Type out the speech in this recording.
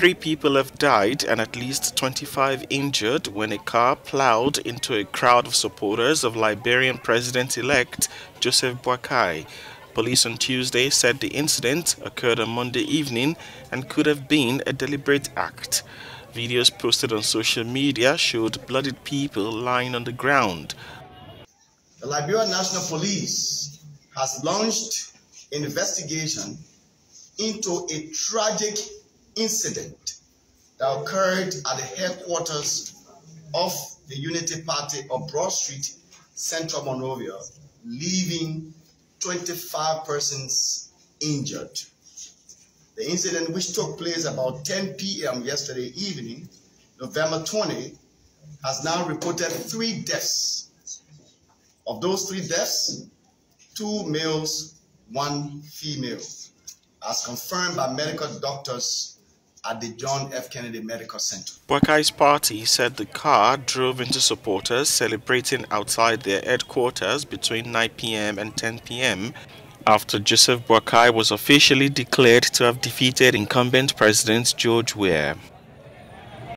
Three people have died and at least 25 injured when a car plowed into a crowd of supporters of Liberian President-elect Joseph Boakai. Police on Tuesday said the incident occurred on Monday evening and could have been a deliberate act. Videos posted on social media showed bloodied people lying on the ground. The Liberian National Police has launched an investigation into a tragic incident that occurred at the headquarters of the Unity Party of Broad Street, Central Monrovia, leaving 25 persons injured. The incident, which took place about 10 p.m. yesterday evening, November 20, has now reported three deaths. Of those three deaths, two males, one female, as confirmed by medical doctors at the John F. Kennedy Medical Center. Boakai's party said the car drove into supporters celebrating outside their headquarters between 9 p.m. and 10 p.m. after Joseph Boakai was officially declared to have defeated incumbent President George Weah.